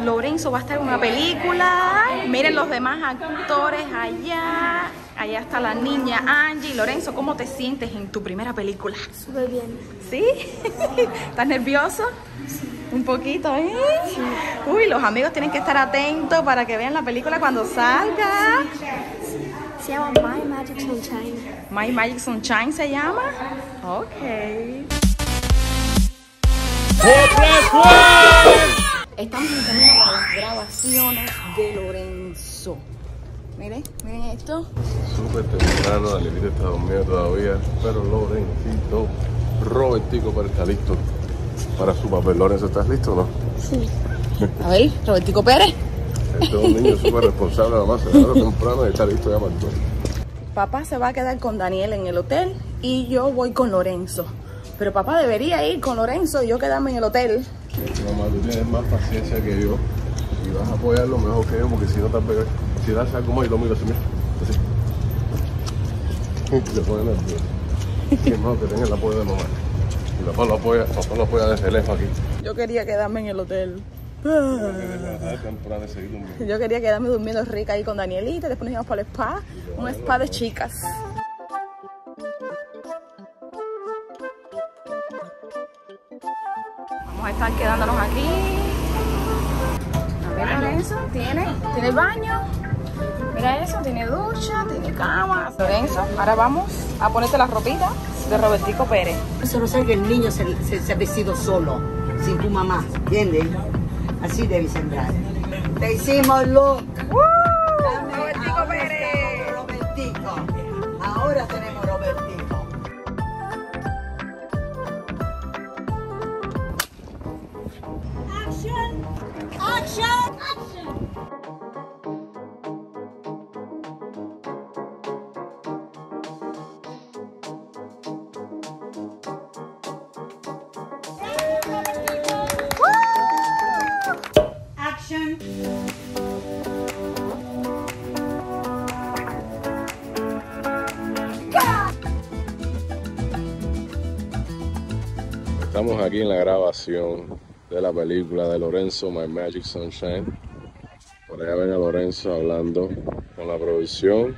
Lorenzo va a estar en una película. Miren los demás actores allá. Allá está la niña Angie. Lorenzo, ¿cómo te sientes en tu primera película? Súper bien. ¿Sí? ¿Estás nervioso? Un poquito, ¿eh? Uy, los amigos tienen que estar atentos para que vean la película cuando salga. Se llama My Magic Sunshine. My Magic Sunshine se llama. Ok. Estamos en camino para las grabaciones de Lorenzo. Miren, miren esto. Súper temprano, la Lilita está dormida todavía, pero Lorencito, Robertico para estar listo para su papel. Lorenzo, ¿estás listo o no? Sí. A ver, Robertico Pérez. Este es un niño súper responsable, además se levanta temprano y está listo ya para todo. Papá se va a quedar con Daniel en el hotel y yo voy con Lorenzo. Pero papá debería ir con Lorenzo y yo quedarme en el hotel. Mamá, tú tienes más paciencia que yo y vas a apoyarlo mejor que yo porque si no te pegas, si das algo más y lo miro así, mira, así. Se pone nervioso. Es mejor que tenga el apoyo de mamá. Y papá lo apoya, papá lo apoya desde lejos aquí. Yo quería quedarme en el hotel. Yo quería quedarme durmiendo rica ahí con Danielita. Después nos íbamos para el spa. Un spa de chicas. Estar quedándonos aquí. A ver, Lorenzo, ¿tiene? ¿Tiene baño? Mira eso, tiene ducha, tiene cama. Lorenzo, ahora vamos a ponerte la ropita de Robertico Pérez. Eso no sabe que el niño se, se, se ha vestido solo, sin tu mamá, ¿entiendes? Así debe sembrar. Te hicimos look. Estamos aquí en la grabación de la película de Lorenzo, My Magic Sunshine. Por allá ven a Lorenzo hablando con la producción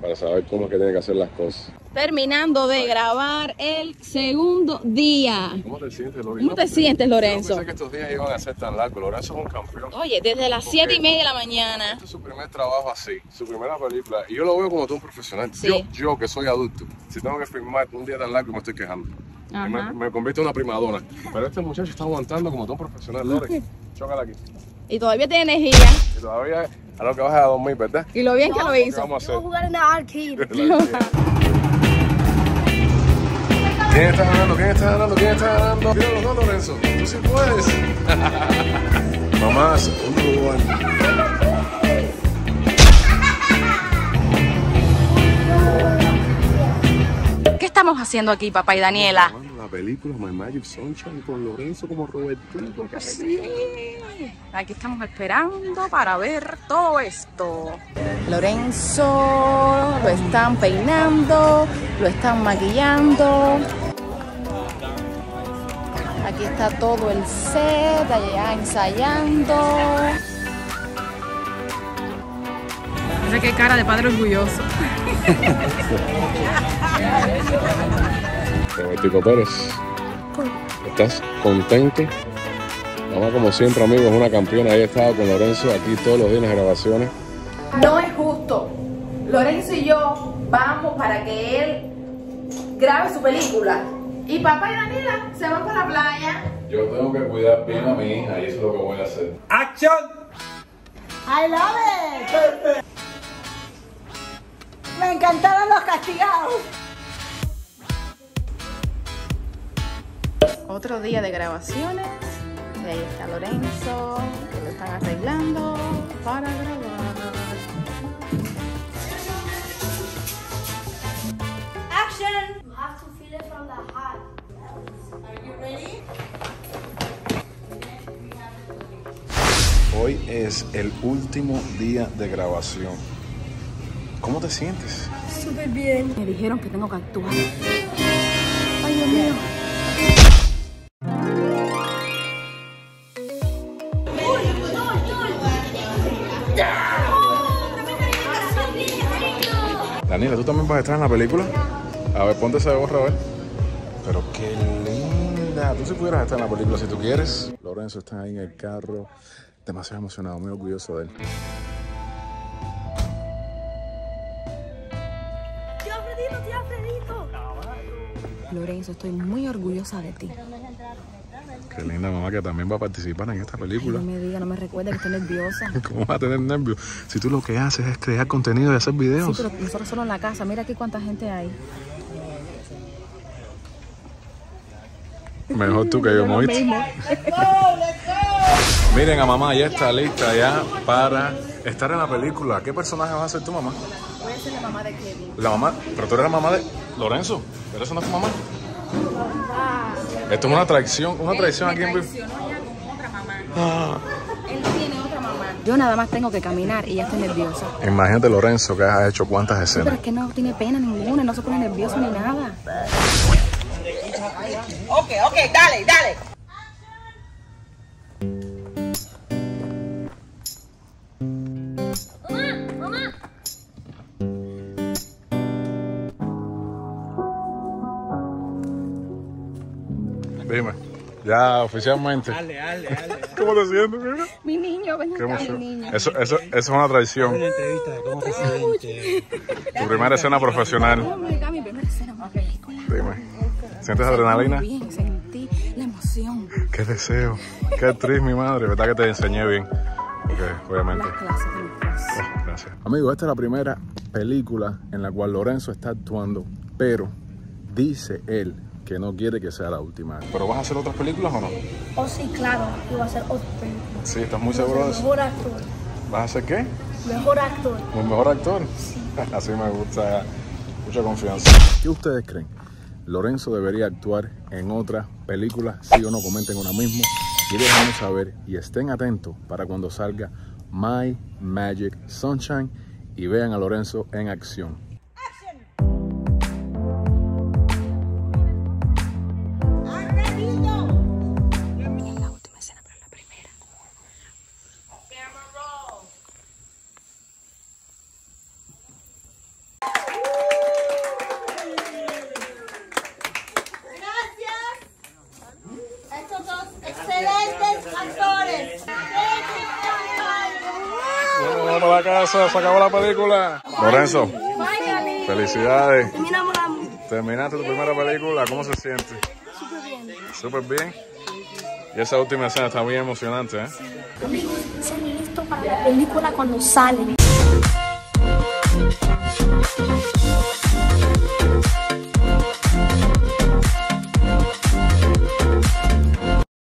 para saber cómo es que tiene que hacer las cosas. Terminando de grabar el segundo día. ¿Cómo te sientes, Lorenzo? ¿Cómo te sientes, Lorenzo? Yo pensé que estos días iban a ser tan largos. Lorenzo es un campeón. Oye, desde las Porque siete y media de la mañana. Este es su primer trabajo así, su primera película. Y yo lo veo como todo un profesional. Sí. Yo, yo, que soy adulto, si tengo que filmar un día tan largo, me estoy quejando. Me, me convierto en una primadona. Pero este muchacho está aguantando como todo un profesional, Lore. Chócala aquí. Y todavía tiene energía. Y todavía a lo que vas a dormir, ¿verdad? Y lo bien que lo ¿Qué hizo. vamos a hacer? jugar en la arcade. ¿Quién está ganando? ¿Quién está ganando? ¿Quién está ganando? Tíralo, no, Lorenzo. Tú sí puedes. Mamá, segundo lugar. ¿Qué estamos haciendo aquí, papá y Daniela? La película My Magic Sunshine con Lorenzo como Robertito. Sí. Aquí estamos esperando para ver todo esto. Lorenzo lo están peinando, lo están maquillando. Aquí está todo el set, allá ensayando. Mira qué cara de padre orgulloso. Robertico Pérez. ¿Estás contento? Mamá, como siempre, amigos, una campeona. Ahí he estado con Lorenzo aquí todos los días en las grabaciones. No es justo. Lorenzo y yo vamos para que él grabe su película. Y papá y Daniela se van para la playa. Yo tengo que cuidar bien a mi hija y eso es lo que voy a hacer. I love it. Me encantaron los castigados. Otro día de grabaciones. Y ahí está Lorenzo, que lo están arreglando para grabar. From the heart. Are you ready? Hoy es el último día de grabación. ¿Cómo te sientes? Súper bien. Me dijeron que tengo que actuar. Ay, Dios mío. Daniela, ¿tú también vas a estar en la película? A ver, ponte esa gorra, a ver. Pero qué linda. Tú si pudieras estar en la película si tú quieres. Lorenzo está ahí en el carro. Demasiado emocionado, muy orgulloso de él. Tío Alfredito, tío Alfredito. Lorenzo, estoy muy orgullosa de ti. Qué linda mamá que también va a participar en esta película. No me diga, no me recuerda que estoy nerviosa. ¿Cómo vas a tener nervios? Si tú lo que haces es crear contenido y hacer Sí, videos. pero nosotros solo en la casa. Mira aquí cuánta gente hay. Mejor tú que yo, ¿oíste? Miren, a mamá ya está lista ya para estar en la película. ¿Qué personaje vas a ser tu mamá? Voy a ser la mamá de Kevin. La mamá, pero tú eres la mamá de Lorenzo. ¿Pero eso no es tu mamá? Esto es una traición, una traición aquí en Viv- Él tiene otra mamá. Yo nada más tengo que caminar y ya estoy nerviosa. Imagínate Lorenzo que has hecho cuántas Sí, pero escenas. es que no tiene pena ninguna, no se pone nervioso ni nada. Ok, ok, dale, dale. Dime, ya oficialmente. Dale, dale, dale. ¿Cómo te sientes? mira? Mi niño, ven acá, mi niño. Eso, eso, eso es una traición. Una entrevista de cómo te sientes. Tu primera escena profesional. Mi primera escena película. Dime, ¿sientes adrenalina? Bien, sentí la emoción. Qué deseo. Qué actriz, mi madre. ¿Verdad que te enseñé bien? Porque, obviamente. Las clases de. Oh, gracias. Amigo, esta es la primera película en la cual Lorenzo está actuando, pero dice él que no quiere que sea la última. ¿Pero vas a hacer otras películas o no? Oh, sí, claro. Iba a ser otro película. Sí, ¿estás muy seguro de eso? Mejor actor. ¿Vas a ser qué? Mejor actor. ¿Un mejor actor? Así me gusta. Mucha confianza. ¿Qué ustedes creen? ¿Lorenzo debería actuar en otra película? Sí o no, comenten ahora mismo y déjenos saber y estén atentos para cuando salga My Magic Sunshine y vean a Lorenzo en acción. Excelentes actores. Bueno, vamos a la casa, se acabó la película. Lorenzo, felicidades. Terminamos la Terminaste tu primera película, ¿cómo se siente? súper bien. Súper bien. Y esa última escena está muy emocionante, ¿eh? Amigos, estén listos para la película cuando sale.